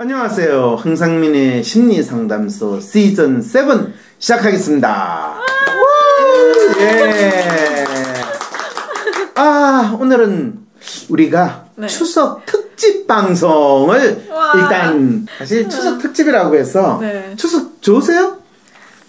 안녕하세요. 황상민의 심리 상담소 시즌 7 시작하겠습니다. 예. 아, 오늘은 우리가 네. 추석 특집 방송을 와. 일단 사실 추석 특집이라고 해서 네. 추석 좋으세요?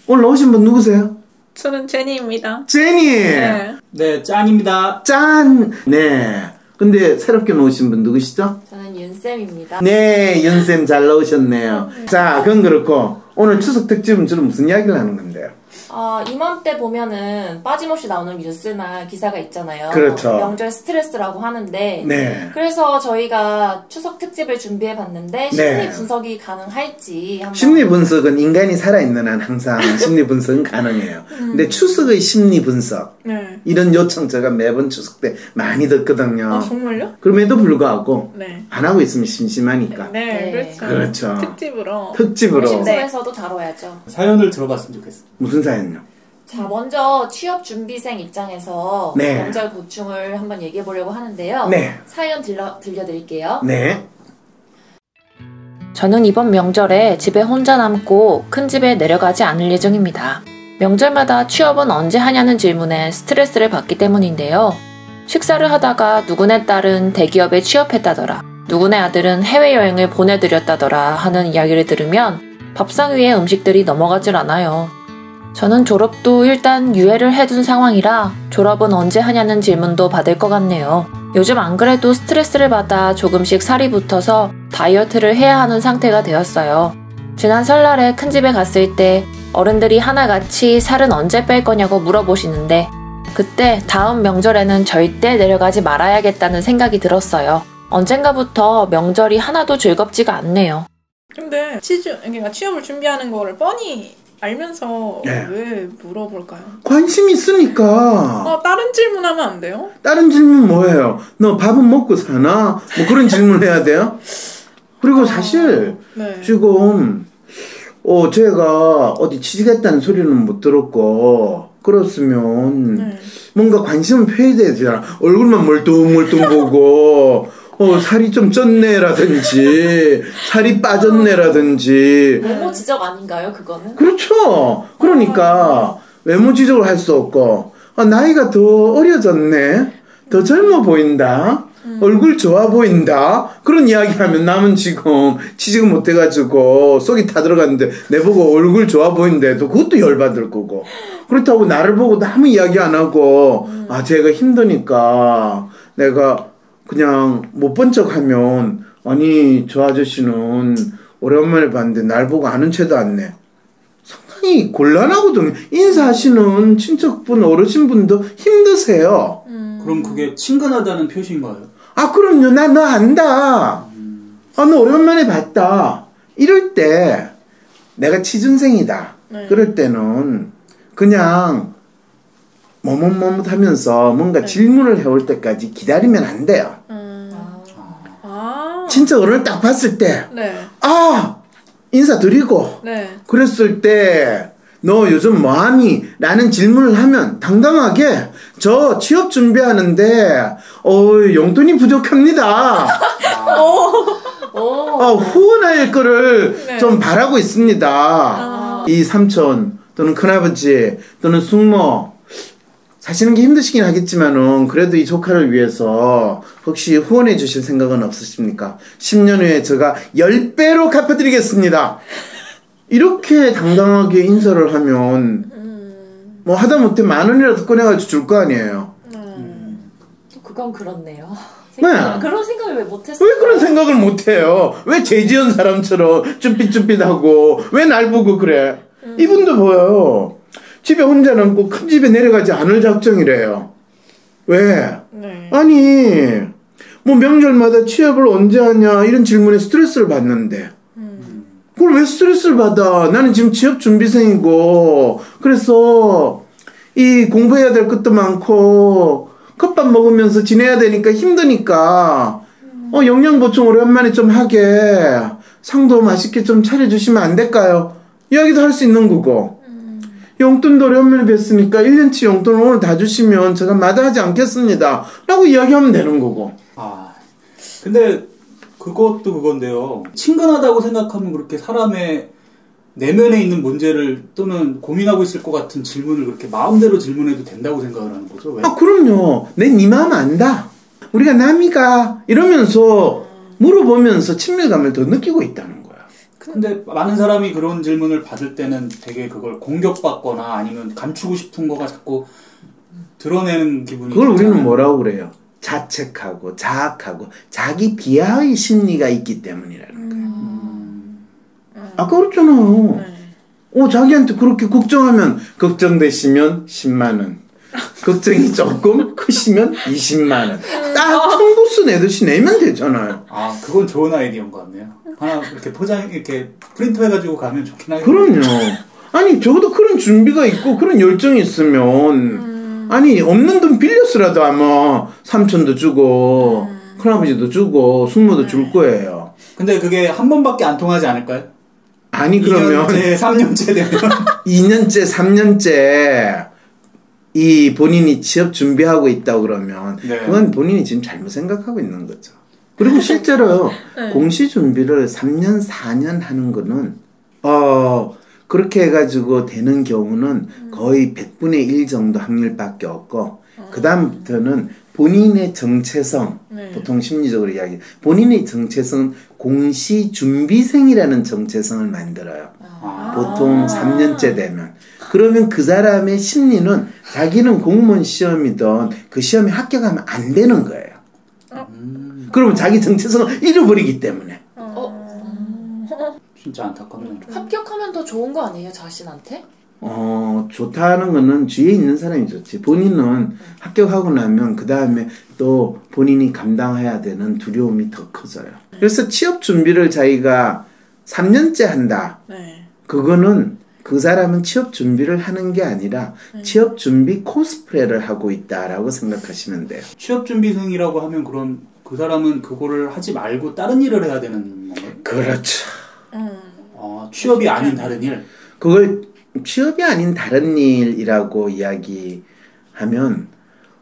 오늘 오신 분 누구세요? 저는 제니입니다. 제니! 네. 네, 짠입니다. 짠! 네. 근데 새롭게 오신 분 누구시죠? 저는 윤쌤입니다. 네, 윤쌤 잘 나오셨네요. 자, 그건 그렇고, 오늘 추석 특집은 주로 무슨 이야기를 하는 건데요? 아, 이맘때 보면은 빠짐없이 나오는 뉴스나 기사가 있잖아요. 그렇죠. 명절 스트레스라고 하는데. 네. 그래서 저희가 추석 특집을 준비해 봤는데 심리 네. 분석이 가능할지 한번 심리 분석은 인간이 살아있는 한 항상 심리 분석은 가능해요. 근데 추석의 심리 분석, 네. 이런 요청 제가 매번 추석 때 많이 듣거든요. 아, 정말요? 그럼에도 불구하고, 네. 안 하고 있으면 심심하니까. 네, 네. 그렇죠. 그렇죠. 특집으로. 특집으로. 심심해서도 다뤄야죠. 사연을 들어봤으면 좋겠어. 무슨 사연 요? 자, 먼저 취업 준비생 입장에서 네. 명절 고충을 한번 얘기해 보려고 하는데요. 네. 사연 들려, 들려드릴게요. 네. 저는 이번 명절에 집에 혼자 남고 큰 집에 내려가지 않을 예정입니다. 명절마다 취업은 언제 하냐는 질문에 스트레스를 받기 때문인데요. 식사를 하다가 누구네 딸은 대기업에 취업했다더라. 누구네 아들은 해외여행을 보내드렸다더라 하는 이야기를 들으면 밥상 위에 음식들이 넘어가질 않아요. 저는 졸업도 일단 유예를 해둔 상황이라 졸업은 언제 하냐는 질문도 받을 것 같네요. 요즘 안 그래도 스트레스를 받아 조금씩 살이 붙어서 다이어트를 해야 하는 상태가 되었어요. 지난 설날에 큰 집에 갔을 때 어른들이 하나같이 살은 언제 뺄 거냐고 물어보시는데 그때 다음 명절에는 절대 내려가지 말아야겠다는 생각이 들었어요. 언젠가부터 명절이 하나도 즐겁지가 않네요. 근데 취주, 그러니까 취업을 준비하는 거를 뻔히 알면서 네. 왜 물어볼까요? 관심 있으니까. 어, 다른 질문하면 안 돼요? 다른 질문 뭐예요? 너 밥은 먹고 사나? 뭐 그런 질문 해야 돼요? 그리고 사실 네. 지금 어 제가 어디 취직했다는 소리는 못 들었고 그렇으면 네. 뭔가 관심을 표해야 되잖아. 얼굴만 멀뚱멀뚱 보고 어 살이 좀 쪘네라든지 살이 빠졌네라든지 외모 지적 아닌가요, 그거는? 그렇죠. 그러니까 외모 지적을 할 수 없고 아, 나이가 더 어려졌네. 더 젊어 보인다. 얼굴 좋아 보인다. 그런 이야기 하면 남은 지금 취직을 못 해가지고 속이 타 들어갔는데 내 보고 얼굴 좋아 보인대도 그것도 열받을 거고 그렇다고 나를 보고 아무 이야기 안 하고 아 제가 힘드니까 내가 그냥 못 본 척하면 아니 저 아저씨는 오랜만에 봤는데 날 보고 아는 채도 않네. 상당히 곤란하거든요. 인사하시는 친척분 어르신분도 힘드세요. 그럼 그게 친근하다는 표시인가요? 아 그럼요. 나 너 안다. 아너 오랜만에 봤다. 이럴 때 내가 취준생이다. 네. 그럴 때는 그냥 머뭇머뭇하면서 뭔가 네. 질문을 해올 때까지 기다리면 안 돼요. 음. 아, 아. 진짜 어른을 딱 봤을 때, 네. 아! 인사드리고, 네. 그랬을 때, 너 요즘 뭐하니? 라는 질문을 하면 당당하게, 저 취업 준비하는데, 어, 용돈이 부족합니다. 오, 어, 후원할 거를 네. 좀 바라고 있습니다. 아. 이 삼촌, 또는 큰아버지, 또는 숙모, 사시는 게 힘드시긴 하겠지만은, 그래도 이 조카를 위해서 혹시 후원해 주실 생각은 없으십니까? 10년 후에 제가 10배로 갚아드리겠습니다. 이렇게 당당하게 인사를 하면, 뭐 하다못해 만 원이라도 꺼내가지고 줄 거 아니에요. 또 그건 그렇네요. 네. 생각, 그런 생각을 왜 못했어요? 왜 그런 생각을 못해요? 왜 재지은 사람처럼 쭈삣쭈삣하고 왜 날 보고 그래? 이분도 보여요. 집에 혼자 남고 큰 집에 내려가지 않을 작정이래요. 왜? 네. 아니 뭐 명절마다 취업을 언제 하냐 이런 질문에 스트레스를 받는데 그걸 왜 스트레스를 받아? 나는 지금 취업 준비생이고 그래서 이 공부해야 될 것도 많고 컵밥 먹으면서 지내야 되니까 힘드니까 어 영양 보충 오랜만에 좀 하게 상도 맛있게 좀 차려주시면 안 될까요? 이야기도 할 수 있는 거고 용돈도 오랜만에 뵀으니까 1년치 용돈을 오늘 다 주시면 제가 마다하지 않겠습니다 라고 이야기하면 되는 거고 아, 근데 그것도 그건데요. 친근하다고 생각하면 그렇게 사람의 내면에 있는 문제를 또는 고민하고 있을 것 같은 질문을 그렇게 마음대로 질문해도 된다고 생각을 하는 거죠. 왜? 아, 그럼요. 내 네 마음 안다. 우리가 남이가 이러면서 물어보면서 친밀감을 더 느끼고 있다는 거야. 근데 많은 사람이 그런 질문을 받을 때는 되게 그걸 공격받거나 아니면 감추고 싶은 거가 자꾸 드러내는 기분이 그걸 우리는 있잖아요. 뭐라고 그래요? 자책하고 자학하고 자기 비하의 심리가 있기 때문이라는 거야. 음, 아까 그랬잖아요. 네. 어, 자기한테 그렇게 걱정하면 걱정되시면 10만 원. 걱정이 조금 크시면 20만 원. 딱 청구서 내듯이 내면 되잖아요. 아 그건 좋은 아이디어인 것 같네요. 하나 이렇게 포장 이렇게 프린터 해가지고 가면 좋긴 하겠네요. 그럼요. 아니 적어도 그런 준비가 있고 그런 열정이 있으면 아니 없는 돈 빌렸으라도 아마 삼촌도 주고 큰아버지도 주고 숙모도 줄 거예요. 근데 그게 한 번밖에 안 통하지 않을까요? 아니 그러면 2년째, 3년째 되면 2년째, 3년째 이 본인이 취업 준비하고 있다고 그러면 네. 그건 본인이 지금 잘못 생각하고 있는 거죠. 그리고 실제로요. 네. 공시 준비를 3년, 4년 하는 거는 어 그렇게 해가지고 되는 경우는 거의 100분의 1 정도 확률밖에 없고 그 다음부터는 본인의 정체성 네. 보통 심리적으로 이야기 본인의 정체성 공시 준비생이라는 정체성을 만들어요. 아, 보통 3년째 되면. 그러면 그 사람의 심리는 자기는 공무원 시험이든 그 시험에 합격하면 안 되는 거예요. 음, 그러면 자기 정체성을 잃어버리기 때문에. 진짜 안타깝네요. 합격하면 더 좋은 거 아니에요, 자신한테? 어, 좋다는 거는 주위에 있는 사람이 좋지. 본인은 합격하고 나면 그 다음에 또 본인이 감당해야 되는 두려움이 더 커져요. 그래서 취업 준비를 자기가 3년째 한다. 네. 그거는 그 사람은 취업 준비를 하는 게 아니라 취업 준비 코스프레를 하고 있다라고 생각하시면 돼요. 취업 준비생이라고 하면 그런 그 사람은 그거를 하지 말고 다른 일을 해야 되는 건가요? 그렇죠. 음. 아, 취업이 아닌 다른 일. 그걸 취업이 아닌 다른 일이라고 이야기하면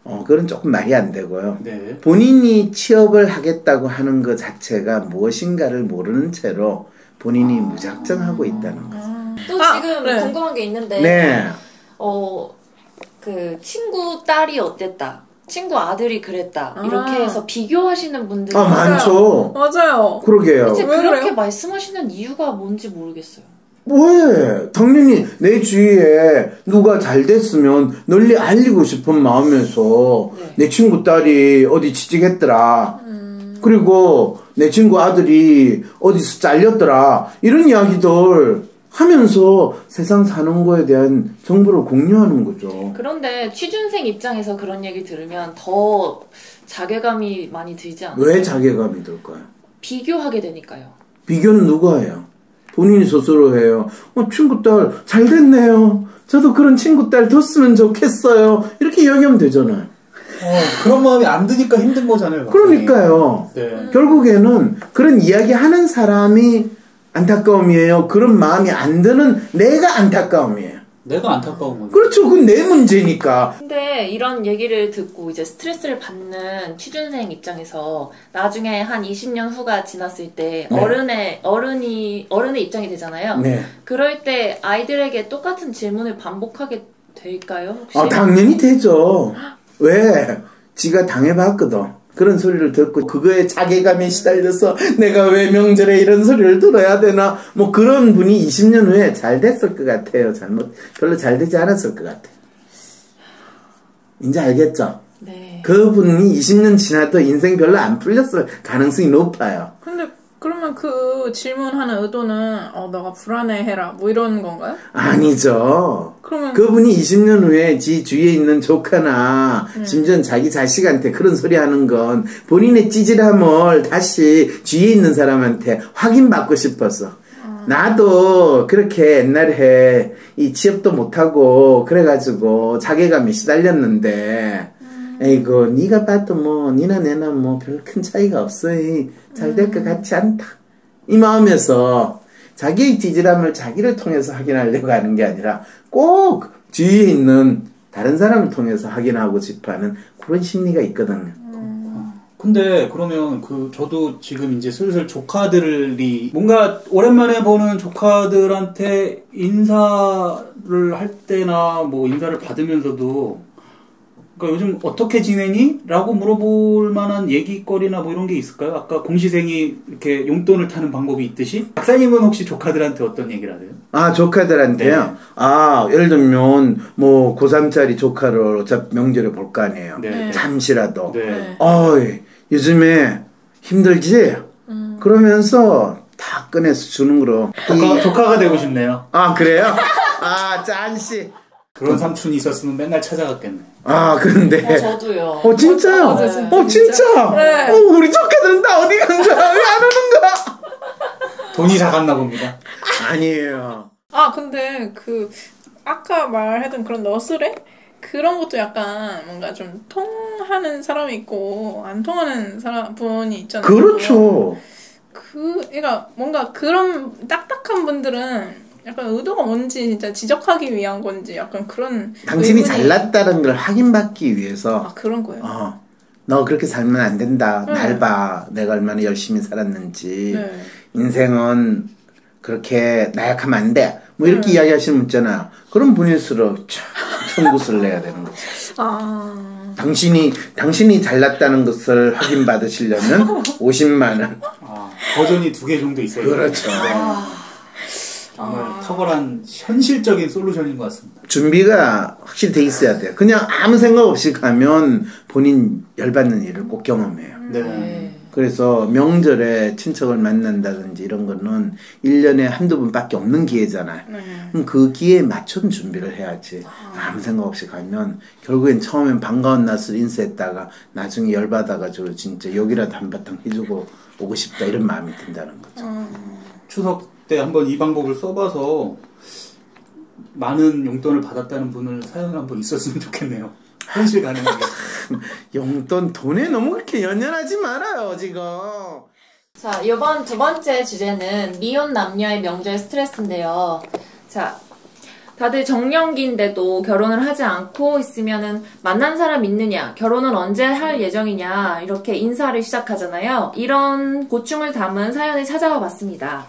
어 그건 조금 말이 안 되고요. 네. 본인이 취업을 하겠다고 하는 것 자체가 무엇인가를 모르는 채로 본인이 무작정 하고 있다는 거죠. 또 아, 지금 네. 궁금한 게 있는데, 네. 어, 그 친구 딸이 어땠다, 친구 아들이 그랬다, 아. 이렇게 해서 비교하시는 분들이 아 많죠. 맞아요. 그러게요. 왜 그렇게 그래요? 말씀하시는 이유가 뭔지 모르겠어요. 왜? 당연히 내 주위에 누가 잘 됐으면 널리 알리고 싶은 마음에서 네. 내 친구 딸이 어디 취직했더라. 그리고 내 친구 아들이 어디서 잘렸더라. 이런 이야기들 하면서 세상 사는 거에 대한 정보를 공유하는 거죠. 그런데 취준생 입장에서 그런 얘기 들으면 더 자괴감이 많이 들지 않아요? 왜 자괴감이 들까요? 비교하게 되니까요. 비교는 누가 해요? 본인이 스스로 해요. 어, 친구 딸 잘 됐네요. 저도 그런 친구 딸 뒀으면 좋겠어요. 이렇게 이야기하면 되잖아요. 어, 그런 마음이 안 드니까 힘든 거잖아요. 그러니까요. 네. 결국에는 그런 이야기 하는 사람이 안타까움이에요. 그런 마음이 안 드는 내가 안타까움이에요. 내가 안타까운 거죠. 그렇죠. 그건 내 문제니까. 근데 이런 얘기를 듣고 이제 스트레스를 받는 취준생 입장에서 나중에 한 20년 후가 지났을 때 네. 어른의 어른이 어른의 입장이 되잖아요. 네. 그럴 때 아이들에게 똑같은 질문을 반복하게 될까요? 혹시? 아, 당연히 되죠. 왜? 지가 당해봤거든. 그런 소리를 듣고 그거에 자괴감에 시달려서 내가 왜 명절에 이런 소리를 들어야 되나 뭐 그런 분이 20년 후에 잘 됐을 것 같아요. 잘못 별로 잘 되지 않았을 것 같아요. 이제 알겠죠? 네. 그분이 20년 지나도 인생 별로 안 풀렸을 가능성이 높아요. 그러면 그 질문하는 의도는 어 너가 불안해해라 뭐 이런 건가요? 아니죠. 그러면 그분이 20년 후에 지 주위에 있는 조카나 심지어 자기 자식한테 그런 소리 하는 건 본인의 찌질함을 다시 주위에 있는 사람한테 확인받고 싶어서. 나도 그렇게 옛날에 이 취업도 못하고 그래가지고 자괴감에 시달렸는데 에이고 네가 봐도 뭐 니나 내나 뭐 별 큰 차이가 없어 잘 될 것 같지 않다. 이 마음에서 자기의 찌질함을 자기를 통해서 확인하려고 하는 게 아니라 꼭 주위에 있는 다른 사람을 통해서 확인하고 싶어하는 그런 심리가 있거든요. 근데 근데 그러면 그 저도 지금 이제 슬슬 조카들이 뭔가 오랜만에 보는 조카들한테 인사를 할 때나 뭐 인사를 받으면서도 그러니까 요즘 어떻게 지내니? 라고 물어볼 만한 얘기거리나 뭐 이런 게 있을까요? 아까 공시생이 이렇게 용돈을 타는 방법이 있듯이 박사님은 혹시 조카들한테 어떤 얘기를 하세요? 아, 조카들한테요? 네. 아, 예를 들면, 뭐, 고3짜리 조카를 어차피 명절에 볼 거 아니에요. 네. 네. 잠시라도. 네. 네. 어이, 요즘에 힘들지? 음. 그러면서 다 꺼내서 주는 거로. 조카, 조카가 되고 싶네요. 아, 그래요? 아, 짠씨. 그런 삼촌이 있었으면 맨날 찾아갔겠네. 아, 그런데. 어, 저도요. 어, 진짜요? 맞아, 진짜, 어, 진짜? 네. 어, 우리 조카들은 다 어디 간 거야? 왜 안 오는 거야? 돈이 작았나 봅니다. 아니에요. 아 근데 그 아까 말했던 그런 너스레 그런 것도 약간 뭔가 좀 통하는 사람이 있고 안 통하는 사람 분이 있잖아요. 그렇죠. 그, 그러니까 뭔가 그런 딱딱한 분들은 약간 의도가 뭔지 진짜 지적하기 위한 건지 약간 그런 당신이 의문이- 잘났다는 걸 확인받기 위해서, 아 그런 거예요. 어, 너 그렇게 살면 안 된다. 네. 날 봐. 내가 얼마나 열심히 살았는지. 네. 인생은 그렇게 나약하면 안 돼. 뭐 이렇게 네. 이야기하시는 분 있잖아요. 그런 분일수록 참 천굿을 내야 되는 거죠. 아 당신이, 당신이 잘났다는 것을 확인받으시려면 50만 원. 아, 버전이 두 개 정도 있어요. 그렇죠. 정말 탁월한 현실적인 솔루션인 것 같습니다. 준비가 확실히 돼 있어야 돼요. 그냥 아무 생각 없이 가면 본인 열받는 일을 꼭 경험해요. 네. 그래서 명절에 친척을 만난다든지 이런 거는 1년에 한두 번밖에 없는 기회잖아요. 네. 그럼 그 기회에 맞춘 준비를 해야지. 아무 생각 없이 가면 결국엔 처음엔 반가운 낯을 인사했다가 나중에 열받아가지고 진짜 여기라도 한바탕 해주고 오고 싶다 이런 마음이 든다는 거죠. 추석 때 한번 이 방법을 써봐서 많은 용돈을 받았다는 분을 사연을 한번 있었으면 좋겠네요. 현실 가능하게. 용돈 돈에 너무 그렇게 연연하지 말아요 지금. 자, 이번 두 번째 주제는 미혼 남녀의 명절 스트레스인데요. 자, 다들 정년기인데도 결혼을 하지 않고 있으면은 만난 사람 있느냐, 결혼은 언제 할 예정이냐, 이렇게 인사를 시작하잖아요. 이런 고충을 담은 사연을 찾아와 봤습니다.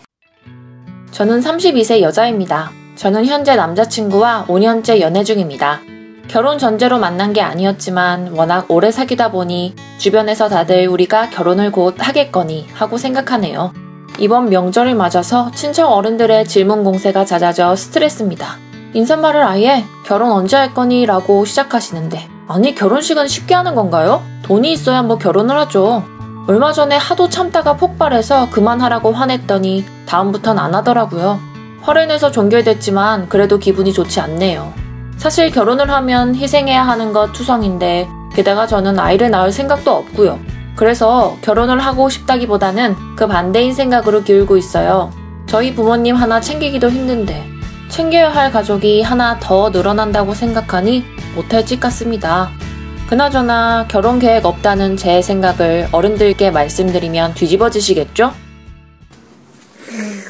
저는 32세 여자입니다. 저는 현재 남자친구와 5년째 연애 중입니다. 결혼 전제로 만난 게 아니었지만 워낙 오래 사귀다 보니 주변에서 다들 우리가 결혼을 곧 하겠거니 하고 생각하네요. 이번 명절을 맞아서 친척 어른들의 질문 공세가 잦아져 스트레스입니다. 인사말을 아예 결혼 언제 할 거니? 라고 시작하시는데 아니 결혼식은 쉽게 하는 건가요? 돈이 있어야 뭐 결혼을 하죠. 얼마 전에 하도 참다가 폭발해서 그만하라고 화냈더니 다음부턴 안 하더라고요. 화를 내서 종결됐지만 그래도 기분이 좋지 않네요. 사실 결혼을 하면 희생해야 하는 것 투성인데 게다가 저는 아이를 낳을 생각도 없고요. 그래서 결혼을 하고 싶다기보다는 그 반대인 생각으로 기울고 있어요. 저희 부모님 하나 챙기기도 힘든데 챙겨야 할 가족이 하나 더 늘어난다고 생각하니 못할 짓 같습니다. 그나저나 결혼 계획 없다는 제 생각을 어른들께 말씀드리면 뒤집어지시겠죠?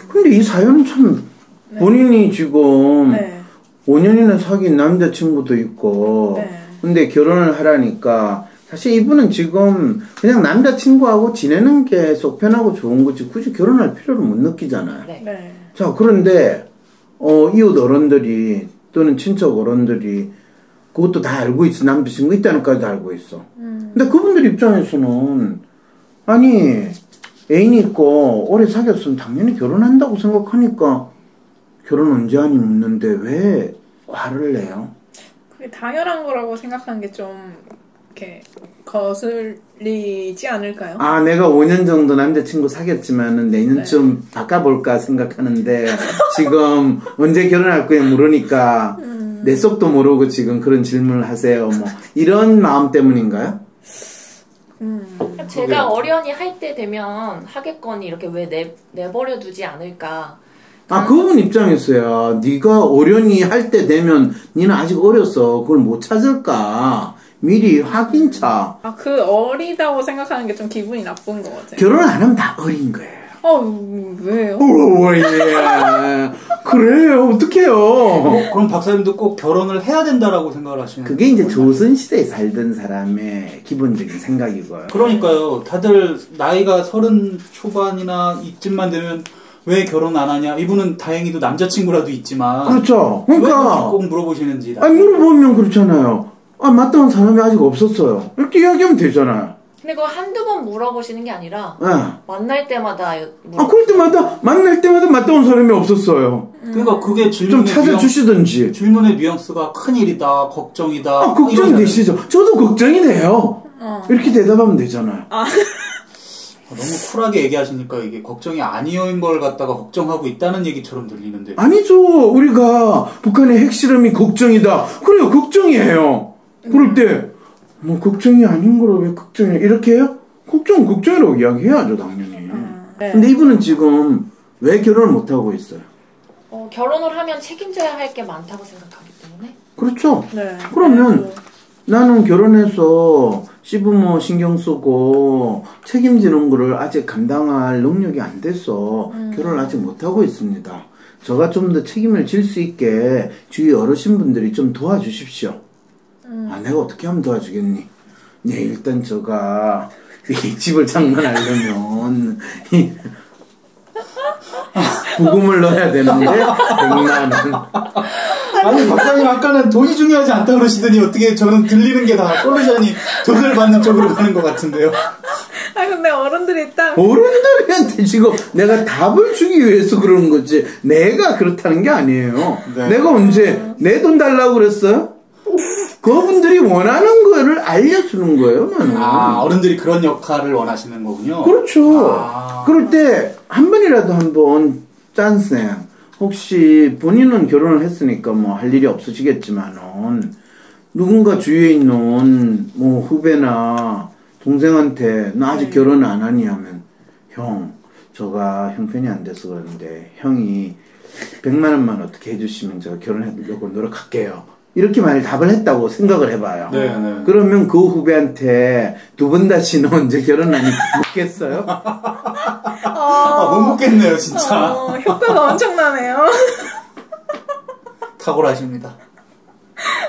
근데 이 사연은 참 본인이 지금 네. 5년이나 사귄 남자친구도 있고 네. 근데 결혼을 하라니까 사실 이분은 지금 그냥 남자친구하고 지내는 게 속 편하고 좋은 거지 굳이 결혼할 필요를 못 느끼잖아요. 네. 네. 자 그런데 어 이웃 어른들이 또는 친척 어른들이 그것도 다 알고 있어 남자친구 있다는 것까지도 알고 있어. 음. 근데 그분들 입장에서는 아니 애인이 있고 오래 사귀었으면 당연히 결혼한다고 생각하니까 결혼 언제 하니 묻는데 왜 화를 내요? 그게 당연한 거라고 생각하는 게 좀 이렇게 거슬리지 않을까요? 아 내가 5년 정도 남자친구 사귀었지만은 내년쯤 네. 바꿔볼까 생각하는데 지금 언제 결혼할 거냐 물으니까 음. 내 속도 모르고 지금 그런 질문을 하세요 뭐 이런 마음 때문인가요? 음. 제가 어련히 할 때 되면 하겠거니 이렇게 왜 내, 내버려 두지 않을까. 아 그분 입장에서야 네가 어련히 할 때 되면 니는 아직 어려서 그걸 못 찾을까 미리 확인차 아, 그 어리다고 생각하는 게 좀 기분이 나쁜 것 같아요. 결혼 안 하면 다 어린 거예요 어, 음, 왜요? 오, 예. 그래요. 어떡해요. 어, 그럼 박사님도 꼭 결혼을 해야 된다라고 생각을 하시는 그게 이제 조선 시대에 살던 사람의 기본적인 생각이고요. 그러니까요. 다들 나이가 서른 초반이나 이쯤만 되면 왜 결혼 안 하냐? 이분은 다행히도 남자친구라도 있지만 그렇죠. 왜 그러니까. 꼭 물어보시는지. 아니, 물어보면 그렇잖아요. 아, 맞다는 사람이 아직 없었어요. 이렇게 이야기하면 되잖아요. 근데 그거 한두 번 물어보시는 게 아니라 예. 아, 만날 때마다 물어. 그럴 때마다, 만날 때마다 맞다는 사람이 없었어요. 그러니까 그게 좀 질문의 찾아주시든지. 뉘앙, 질문의 뉘앙스가 큰 일이다, 걱정이다. 아, 걱정이. 되시죠. 저도 걱정이 돼요. 어. 이렇게 대답하면 되잖아요. 너무 쿨하게 얘기하시니까 이게 걱정이 아니어인 걸 갖다가 걱정하고 있다는 얘기처럼 들리는데. 아니죠. 우리가 북한의 핵실험이 걱정이다. 그래요. 걱정이에요. 그럴 때, 뭐, 걱정이 아닌 거로 왜 걱정이야. 이렇게 해요? 걱정, 걱정이라고 이야기해야죠, 당연히. 네. 근데 이분은 지금 왜 결혼을 못 하고 있어요? 어, 결혼을 하면 책임져야 할 게 많다고 생각하기 때문에. 그렇죠. 네. 그러면 나는 결혼해서 시부모 신경 쓰고 책임지는 거를 아직 감당할 능력이 안 돼서 결혼을 아직 못 하고 있습니다. 저가 좀 더 책임을 질 수 있게 주위 어르신분들이 좀 도와주십시오. 아, 내가 어떻게 하면 도와주겠니? 네, 일단 저가 이 집을 장만하려면 이 부금을 넣어야 되는데 100만 원. 아니, 박사님 아까는 돈이 중요하지 않다 그러시더니 어떻게 저는 들리는 게 다 솔루션이 돈을 받는 쪽으로 가는 것 같은데요. 아 근데 어른들이 딱 어른들한테 지금 내가 답을 주기 위해서 그러는 거지 내가 그렇다는 게 아니에요. 네. 내가 언제 내 돈 달라고 그랬어요? 그분들이 원하는 거를 알려주는 거예요, 나는. 아, 어른들이 그런 역할을 원하시는 거군요. 그렇죠. 아. 그럴 때 한 번이라도 한번 짠쌤 혹시 본인은 결혼을 했으니까 뭐 할 일이 없으시겠지만은 누군가 주위에 있는 뭐 후배나 동생한테 나 아직 결혼 안 하니 하면 형 저가 형편이 안 돼서 그러는데 형이 100만 원만 어떻게 해주시면 제가 결혼하려고 노력할게요. 이렇게 만약 답을 했다고 생각을 해봐요. 네, 네. 그러면 그 후배한테 두 번 다시는 언제 결혼하니 묻겠어요? 아, 못 먹겠네요, 진짜. 어, 효과가 엄청나네요. 탁월하십니다.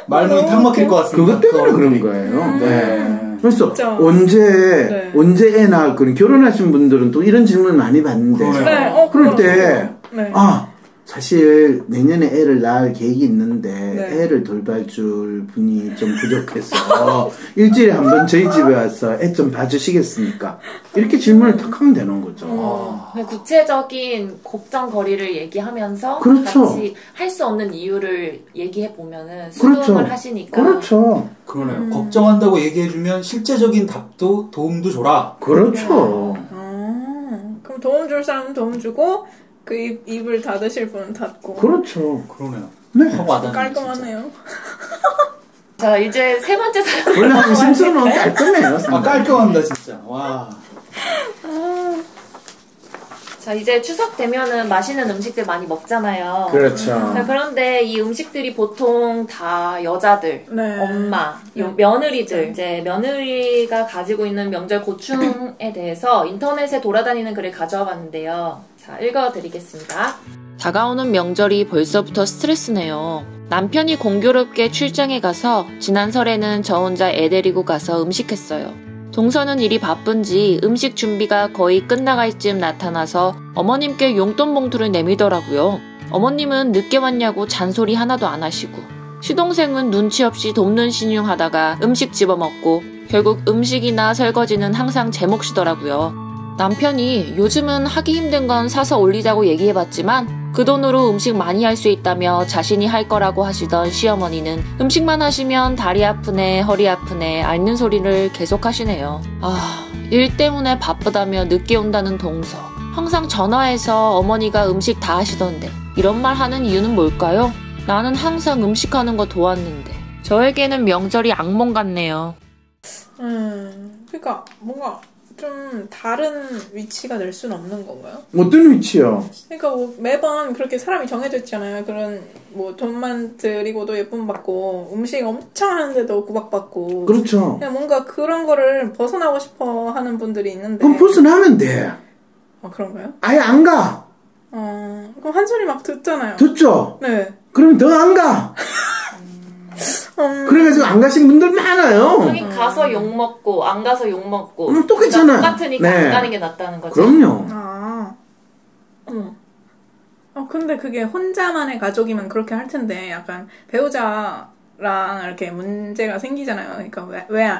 말문이 탁 막힐 것 같습니다. 그것 때문에 그 그런. 거예요. 네. 네. 그래서 진짜. 언제 네. 언제 애 낳을 거니 결혼하신 분들은 또 이런 질문을 많이 받는데. 네, 어, 그럴. 때 네. 아, 사실 내년에 애를 낳을 계획이 있는데 네. 애를 돌봐줄 분이 좀 부족해서 일주일에 한 번 저희 집에 와서 애 좀 봐주시겠습니까? 이렇게 질문을 탁 하면 되는 거죠. 아, 그냥 구체적인 걱정거리를 얘기하면서 그렇죠. 같이 할 수 없는 이유를 얘기해 보면은 수긍을 그렇죠. 하시니까 그렇죠. 그러네요. 걱정한다고 얘기해주면 실제적인 답도 도움도 줘라. 그렇죠. 아, 그럼 도움 줄 사람은 도움 주고 그 입, 입을 닫으실 분은 닫고 그렇죠. 그러네요. 네. 와닿네. 깔끔하네요. 자 이제 세 번째 사연 원래 한심스러운 깔끔해요. 아, 깔끔합니다, 진짜. 와. 자 이제 추석 되면은 맛있는 음식들 많이 먹잖아요. 그렇죠. 자, 그런데 이 음식들이 보통 다 여자들, 네. 엄마, 요 며느리들, 이제 며느리가 가지고 있는 명절 고충에 대해서 인터넷에 돌아다니는 글을 가져와 봤는데요. 자, 읽어드리겠습니다. 다가오는 명절이 벌써부터 스트레스네요. 남편이 공교롭게 출장에 가서 지난 설에는 저 혼자 애 데리고 가서 음식했어요. 동서는 일이 바쁜지 음식 준비가 거의 끝나갈 쯤 나타나서 어머님께 용돈 봉투를 내밀더라고요. 어머님은 늦게 왔냐고 잔소리 하나도 안 하시고 시동생은 눈치 없이 돕는 신용 하다가 음식 집어먹고 결국 음식이나 설거지는 항상 제 몫이더라고요. 남편이 요즘은 하기 힘든 건 사서 올리자고 얘기해봤지만 그 돈으로 음식 많이 할 수 있다며 자신이 할 거라고 하시던 시어머니는 음식만 하시면 다리 아프네, 허리 아프네, 앓는 소리를 계속 하시네요. 아, 일 때문에 바쁘다며 늦게 온다는 동서. 항상 전화해서 어머니가 음식 다 하시던데 이런 말 하는 이유는 뭘까요? 나는 항상 음식하는 거 도왔는데 저에게는 명절이 악몽 같네요. 음, 그러니까 뭔가 좀 다른 위치가 될 수는 없는 건가요? 어떤 위치요? 그러니까 뭐 매번 그렇게 사람이 정해져 있잖아요. 그런 뭐 돈만 드리고도 예쁨 받고 음식 엄청 하는데도 구박받고 그렇죠. 그냥 뭔가 그런 거를 벗어나고 싶어 하는 분들이 있는데 그럼 벗어나면 돼. 아 그런가요? 아예 안 가. 어, 그럼 어, 한 소리 막 듣잖아요. 듣죠? 네. 그럼 더안 가. 음, 그래가지고 안 가신 분들 많아요. 하긴 가서 욕 먹고 안 가서 욕 먹고 음, 똑같잖아요. 똑같으니까 네. 안 가는 게 낫다는 거죠. 그럼요. 아. 어. 어, 근데 그게 혼자만의 가족이면 그렇게 할 텐데, 약간 배우자랑 이렇게 문제가 생기잖아요. 그러니까 왜, 왜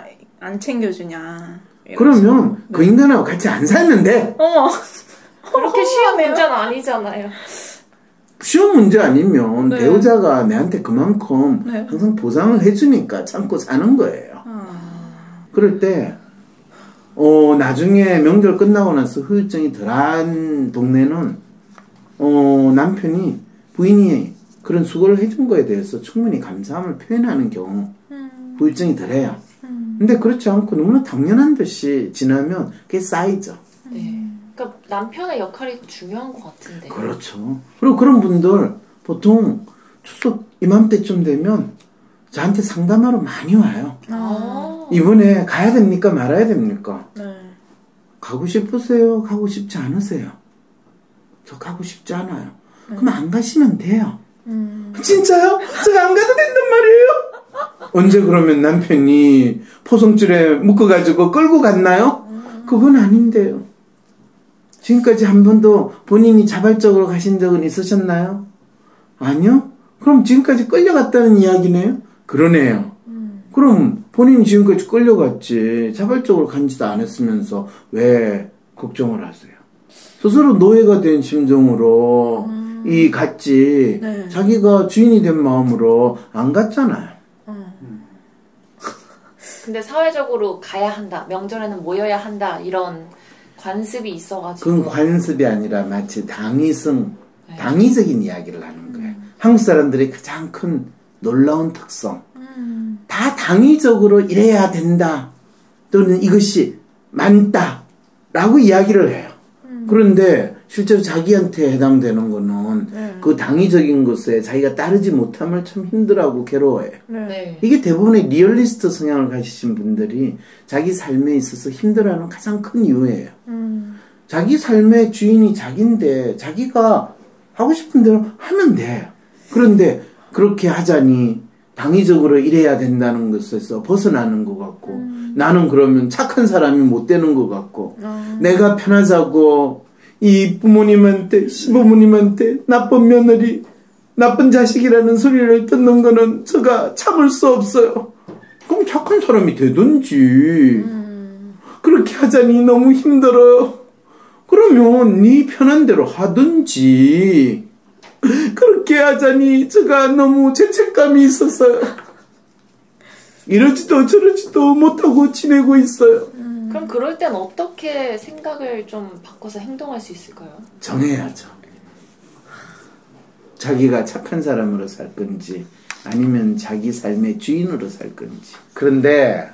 안 챙겨주냐. 그러면 식으로. 그 인간하고 같이 안 살는데 어머. 그렇게 쉬운. 문제는 아니잖아요. 쉬운 문제 아니면 네. 배우자가 내한테 그만큼 네. 항상 보상을 해주니까 참고 사는 거예요. 아. 그럴 때, 어, 나중에 명절 끝나고 나서 후유증이 덜한 동네는, 어, 남편이 부인이 그런 수고를 해준 거에 대해서 충분히 감사함을 표현하는 경우, 음. 후유증이 덜해요. 음. 근데 그렇지 않고 너무나 당연한 듯이 지나면 그게 쌓이죠. 네. 그러니까 남편의 역할이 중요한 것 같은데. 그렇죠. 그리고 그런 분들 보통 추석 이맘때쯤 되면 저한테 상담하러 많이 와요. 아. 이번에 가야 됩니까? 말아야 됩니까? 네. 가고 싶으세요? 가고 싶지 않으세요? 저 가고 싶지 않아요. 그럼 안 가시면 돼요. 음. 진짜요? 제가 안 가도 된단 말이에요? 언제 그러면 남편이 포송줄에 묶어가지고 끌고 갔나요? 그건 아닌데요. 지금까지 한 번도 본인이 자발적으로 가신 적은 있으셨나요? 아니요? 그럼 지금까지 끌려갔다는 이야기네요? 그러네요. 그럼 본인이 지금까지 끌려갔지. 자발적으로 간지도 안 했으면서 왜 걱정을 하세요? 스스로 노예가 된 심정으로 이 갔지. 네. 자기가 주인이 된 마음으로 안 갔잖아요. 어. 근데 사회적으로 가야 한다. 명절에는 모여야 한다. 이런 관습이 있어가지고. 그건 관습이 아니라 마치 당위성, 네. 당위적인 이야기를 하는 거예요. 한국 사람들의 가장 큰 놀라운 특성. 음. 다 당위적으로 이래야 된다. 또는 이것이 많다. 라고 이야기를 해요. 그런데 실제로 자기한테 해당되는 거는 네. 그 당위적인 것에 자기가 따르지 못함을 참 힘들어하고 괴로워해요. 네. 네. 이게 대부분의 리얼리스트 성향을 가지신 분들이 자기 삶에 있어서 힘들어하는 가장 큰 이유예요. 음. 자기 삶의 주인이 자기인데 자기가 하고 싶은 대로 하면 돼. 그런데 그렇게 하자니 당위적으로 이래야 된다는 것에서 벗어나는 것 같고 나는 그러면 착한 사람이 못 되는 것 같고 어. 내가 편하자고 이 부모님한테 시부모님한테 나쁜 며느리 나쁜 자식이라는 소리를 듣는 거는 제가 참을 수 없어요. 그럼 착한 사람이 되든지 그렇게 하자니 너무 힘들어요. 그러면 네 편한 대로 하든지 그렇게 하자니 제가 너무 죄책감이 있었어요. 이러지도 저러지도 못하고 지내고 있어요. 그럼 그럴 땐 어떻게 생각을 좀 바꿔서 행동할 수 있을까요? 정해야죠. 자기가 착한 사람으로 살 건지 아니면 자기 삶의 주인으로 살 건지. 그런데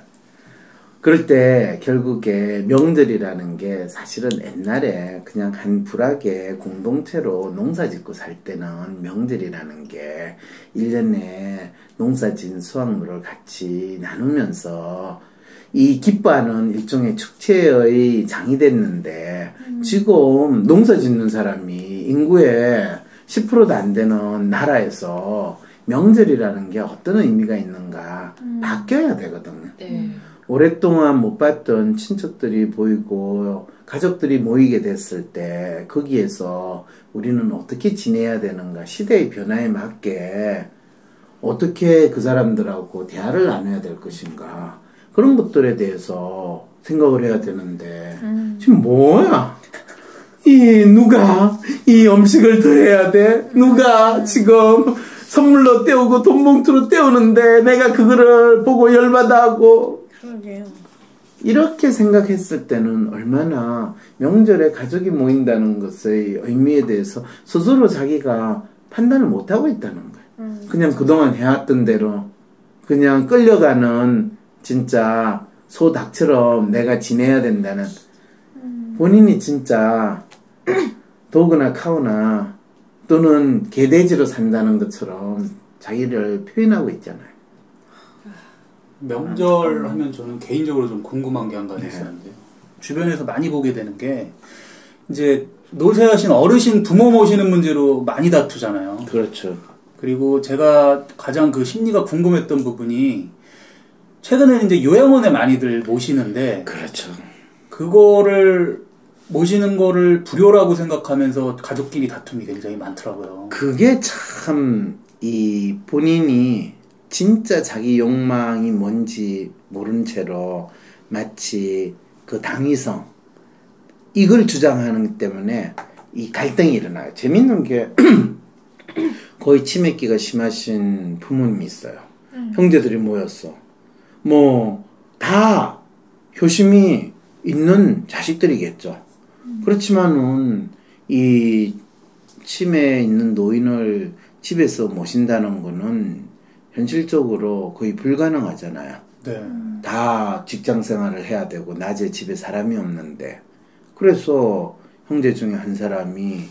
그럴 때 결국에 명절이라는 게 사실은 옛날에 그냥 한 불악의 공동체로 농사 짓고 살 때는 명절이라는 게 1년에 농사 지은 수확물을 같이 나누면서 이 기뻐하는 일종의 축제의 장이 됐는데 지금 농사 짓는 사람이 인구의 10%도 안 되는 나라에서 명절이라는 게 어떤 의미가 있는가 바뀌어야 되거든요. 네. 오랫동안 못 봤던 친척들이 보이고 가족들이 모이게 됐을 때 거기에서 우리는 어떻게 지내야 되는가 시대의 변화에 맞게 어떻게 그 사람들하고 대화를 나눠야 될 것인가 그런 것들에 대해서 생각을 해야 되는데 지금 뭐야? 이 누가 이 음식을 더 해야 돼? 누가 지금 선물로 때우고 돈 봉투로 때우는데 내가 그거를 보고 열받아 하고? 그러게요. 이렇게 생각했을 때는 얼마나 명절에 가족이 모인다는 것의 의미에 대해서 스스로 자기가 판단을 못하고 있다는 거예요. 그냥 그동안 해왔던 대로 그냥 끌려가는 진짜 소 닭처럼 내가 지내야 된다는 본인이 진짜 도그나 카우나 또는 개돼지로 산다는 것처럼 자기를 표현하고 있잖아요. 명절 하면 저는 개인적으로 좀 궁금한 게 한 가지 네. 있었는데요. 주변에서 많이 보게 되는 게 이제 노쇠하신 어르신 부모 모시는 문제로 많이 다투잖아요. 그렇죠. 그리고 제가 가장 그 심리가 궁금했던 부분이 최근에는 이제 요양원에 많이들 모시는데 그렇죠. 그거를 모시는 거를 불효라고 생각하면서 가족끼리 다툼이 굉장히 많더라고요. 그게 참 이 본인이 진짜 자기 욕망이 뭔지 모른 채로 마치 그 당위성 이걸 주장하는 때문에 이 갈등이 일어나요. 재밌는 게 거의 치매기가 심하신 부모님이 있어요. 형제들이 모였어. 뭐 다 효심이 있는 자식들이겠죠. 그렇지만은 이 치매에 있는 노인을 집에서 모신다는 거는 현실적으로 거의 불가능하잖아요. 네. 다 직장 생활을 해야 되고 낮에 집에 사람이 없는데 그래서 형제 중에 한 사람이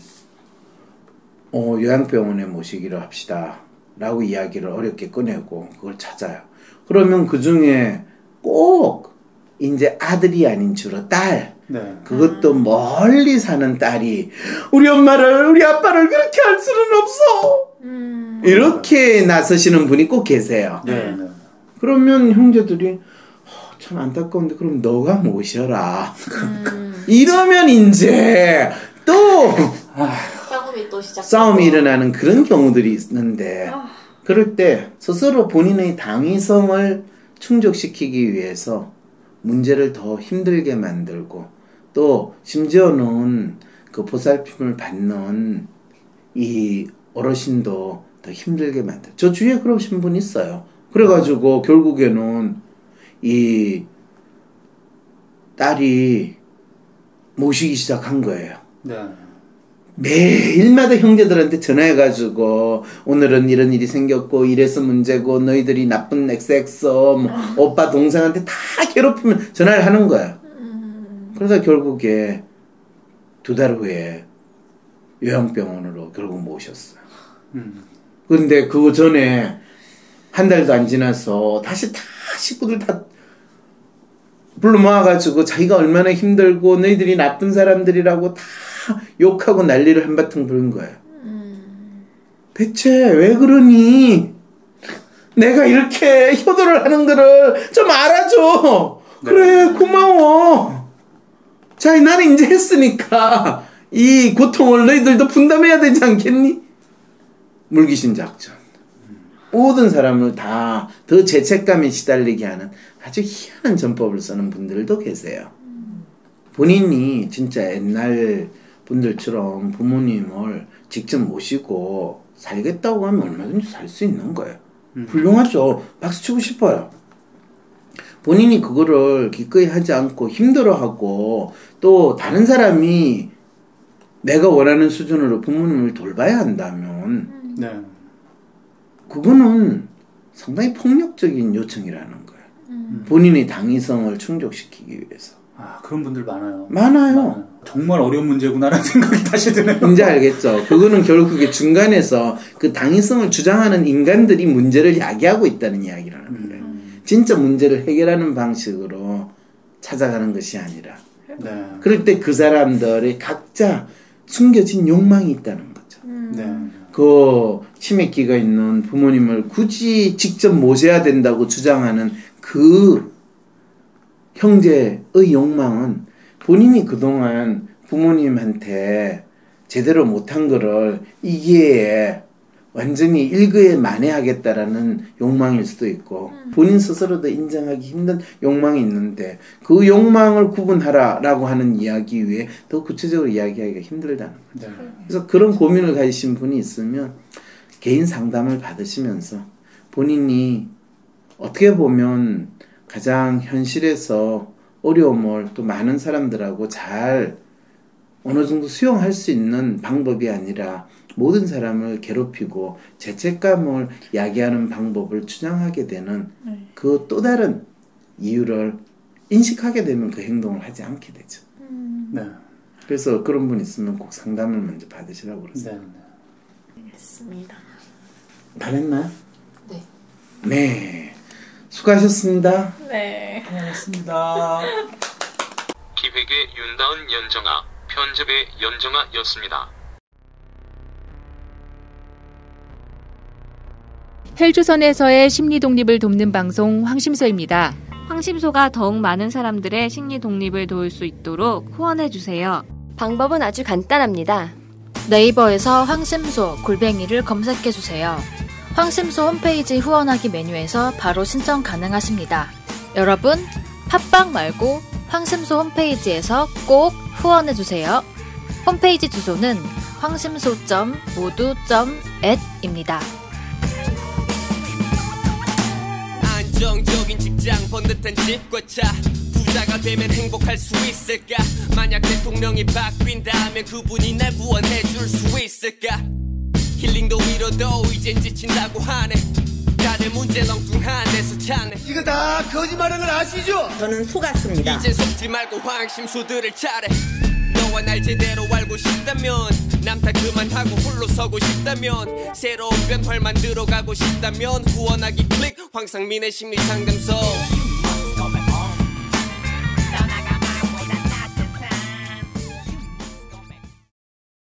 어, 요양병원에 모시기로 합시다 라고 이야기를 어렵게 꺼내고 그걸 찾아요 그러면 그 중에 꼭 이제 아들이 아닌 주로 딸 네. 그것도 멀리 사는 딸이 우리 엄마를 우리 아빠를 그렇게 할 수는 없어 음. 이렇게 나서시는 분이 꼭 계세요 네. 네. 그러면 형제들이 "어, 참 안타까운데 그럼 너가 모셔라. 이러면 이제 또 싸움이 또 시작. 싸움이 일어나는 그런 경우들이 있는데 그럴 때 스스로 본인의 당위성을 충족시키기 위해서 문제를 더 힘들게 만들고 또 심지어는 그 보살핌을 받는 이 어르신도 더 힘들게 만들. 저 주위에 그러신 분 있어요. 그래가지고 결국에는 이 딸이 모시기 시작한 거예요. 네. 매일마다 형제들한테 전화해가지고 오늘은 이런 일이 생겼고 이래서 문제고 너희들이 나쁜 XX 뭐 오빠 동생한테 다 괴롭히면 전화를 하는 거야. 그러다 결국에 두 달 후에 요양병원으로 결국 모셨어요. 음. 근데 그 전에 한 달도 안 지나서 다시 다 식구들 다 불러 모아가지고 자기가 얼마나 힘들고 너희들이 나쁜 사람들이라고 다 욕하고 난리를 한바탕 부른 거예요. 대체 왜 그러니? 내가 이렇게 효도를 하는 거를 좀 알아줘. 그래 고마워. 자 나는 이제 했으니까 이 고통을 너희들도 분담해야 되지 않겠니? 물귀신 작전. 모든 사람을 다 더 죄책감에 시달리게 하는 아주 희한한 전법을 쓰는 분들도 계세요. 본인이 진짜 옛날 분들처럼 부모님을 직접 모시고 살겠다고 하면 얼마든지 살 수 있는 거예요. 훌륭하죠. 박수 치고 싶어요. 본인이 그거를 기꺼이 하지 않고 힘들어하고 또 다른 사람이 내가 원하는 수준으로 부모님을 돌봐야 한다면 네. 그거는 상당히 폭력적인 요청이라는 거예요. 본인의 당위성을 충족시키기 위해서. 아 그런 분들 많아요. 많아요. 정말 어려운 문제구나라는 생각이 다시 드네요. 이제 알겠죠. 그거는 결국에 중간에서 그 당위성을 주장하는 인간들이 문제를 야기하고 있다는 이야기라는 거예요. 진짜 문제를 해결하는 방식으로 찾아가는 것이 아니라. 네. 그럴 때 그 사람들의 각자 숨겨진 욕망이 있다는 거죠. 네. 그 치매기가 있는 부모님을 굳이 직접 모셔야 된다고 주장하는 그 형제의 욕망은 본인이 그동안 부모님한테 제대로 못한 거를 이기에 완전히 일거에 만회하겠다라는 욕망일 수도 있고 본인 스스로도 인정하기 힘든 욕망이 있는데 그 욕망을 구분하라라고 하는 이야기 위에 더 구체적으로 이야기하기가 힘들다는 거죠. 네. 그래서 그런 고민을 가지신 분이 있으면 개인 상담을 받으시면서 본인이 어떻게 보면 가장 현실에서 어려움을 또 많은 사람들하고 잘 어느 정도 수용할 수 있는 방법이 아니라 모든 사람을 괴롭히고 죄책감을 야기하는 방법을 주장하게 되는 네. 그또 다른 이유를 인식하게 되면 그 행동을 하지 않게 되죠. 네. 그래서 그런 분 있으면 꼭 상담을 먼저 받으시라고 그러세요. 네. 알겠습니다. 다 됐나요? 네. 네. 수고하셨습니다. 네. 고맙습니다. 기획의 윤다은 연정아, 편집의 연정아였습니다. 헬조선에서의 심리 독립을 돕는 방송 황심소입니다. 황심소가 더욱 많은 사람들의 심리 독립을 도울 수 있도록 후원해 주세요. 방법은 아주 간단합니다. 네이버에서 황심소 골뱅이를 검색해 주세요. 황심소 홈페이지 후원하기 메뉴에서 바로 신청 가능하십니다. 여러분, 팟빵 말고 황심소 홈페이지에서 꼭 후원해 주세요. 홈페이지 주소는 황심소.모두.at입니다. 안정적인 직장 번듯한 집과 차 부자가 되면 행복할 수 있을까 만약 대통령이 바뀐다면 그분이 날 구원해 줄 수 있을까 힐링도 위로도 이젠 지친다고 하네. 다들 문제 렁뚱한데서 찾네. 이거 다 거짓말하는 걸 아시죠? 저는 속았습니다. 이제 속지 말고 황심소들을 차례 너와 날 제대로 알고 싶다면 남탓 그만하고 홀로 서고 싶다면 새로운 변화를 만들어 가고 싶다면 후원하기 클릭. 황상민의 심리 상담소